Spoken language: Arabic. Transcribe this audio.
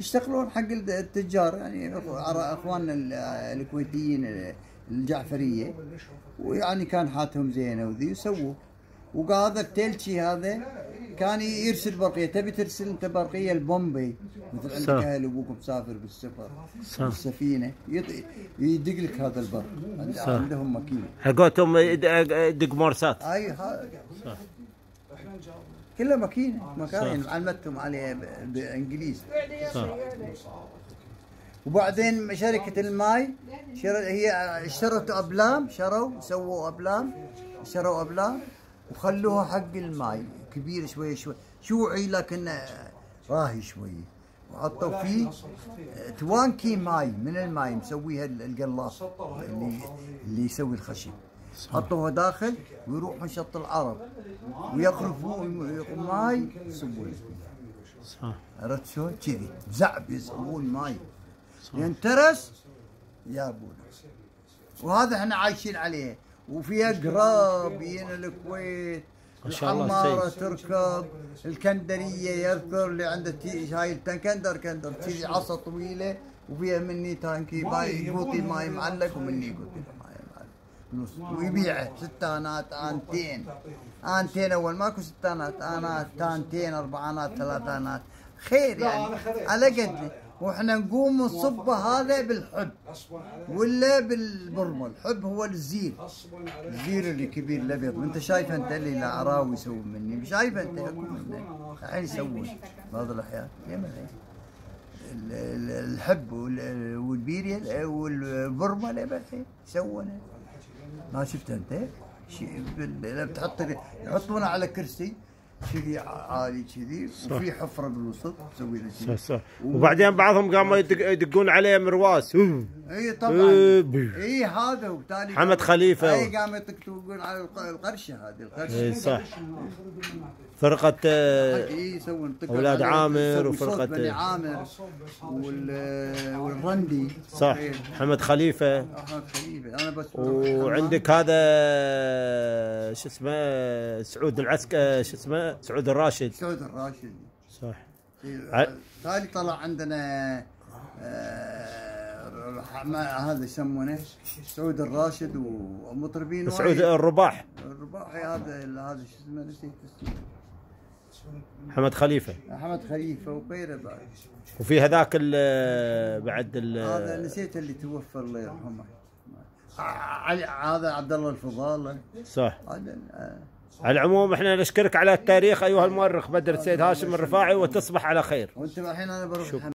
يشتغلون حق التجار يعني أخو- إخواننا ال- الكويتيين الجعفرية. ويعني كان حالتهم زينة وذي وسووا. وهذا التلشي هذا كان يرسل برقية. تبي ترسل أنت برقية لبومبي مثل عندك. أهل أبوك مسافر بالسفر. بالسفينة. يدق لك هذا البر. عند- صح. عندهم ماكينه حقتهم دق مورسات. أي ها- صح. كلها ماكينة مكاين علمتهم عليها ب- بإنجليزي. صح. وبعدين شركة الماي شر... هي اشترت أبلام شروا سووا أبلام شروا أبلام وخلوها حق الماي. كبير شوي شوي. شوعي لكن راهي شوي. وحطوا فيه توانكي ماي من الماي مسويها ال- القلاص اللي اللي يسوي الخشب. حطوها داخل ويروحون شط العرب ويغرفون ماي يصبون صح. عرفت شلون؟ كذي. زعب يصبون ماي. ينترس يابونه وهذا إحنا عايشين عليه. وفيها قراب ين الكويت. ما شاء الله. تركب الكندرية يذكر اللي عنده تي- هاي التنكندر كندر. تيجي عصا طويلة. وفيها مني تانكي ماي يقوطي ماي معلق ومني يقوطي ماي. معلق نص. ويبيعه ستانات آنتين. آنتين أول ماكو ستانات آنات تانتين أربعانات ثلاثانات. خير يعني. على قد وإحنا نقوم نصبه هذا بالحب. ولا بالبرمل. الحب هو الزير. الزير اللي كبير الأبيض. انت شايف أنت اللي الاعراوي يسوون مني. شايف أنت. الحين يسوون بعض الأحيان. الحب وال- والبيريا والبرمل يما الحين يسوونه. ما شفت انت شيء بال- يحطونه على كرسي. كذي عالي كذي وفي حفرة بالوسط تسوي له صح كذي صح وبعدين بعضهم قاموا يدق- يدقون عليه مرواس. إي طبعا. إي هذا وبالتالي حمد خليفة. إي قاموا يطقطقون على الق- القرشة هذه القرشة. إي صح. فرقة آه، إي يسوون على- عامر وفرقة- بني عامر وال والرندي. صح. حمد خليفة. احمد خليفة. أنا بس وعندك هذا شو اسمه سعود العسكر شو اسمه سعود الراشد. سعود الراشد. صح. إيه، تالي طلع عندنا آه، هذا يسمونه سعود الراشد ومطربين سعود وايد. الرباح. الرباحي هذا هذا شو اسمه نسيت اسمه. حمد خليفة. احمد خليفة وغيره بعد. وفي هذاك ال- بعد هذا نسيت اللي توفى الله يرحمه. علي هذا عبد الله الفضال صح. هذا آه. على العموم إحنا نشكرك على التاريخ أيها المؤرخ بدر السيد هاشم الرفاعي وتصبح على خير. وانت الحين أنا بروح